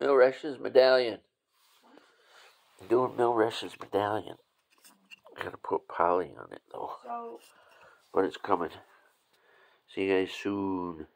Mil medallion. I'm doing Mil medallion. medallion. Gotta put Polly on it though. So, But it's coming. See you guys soon.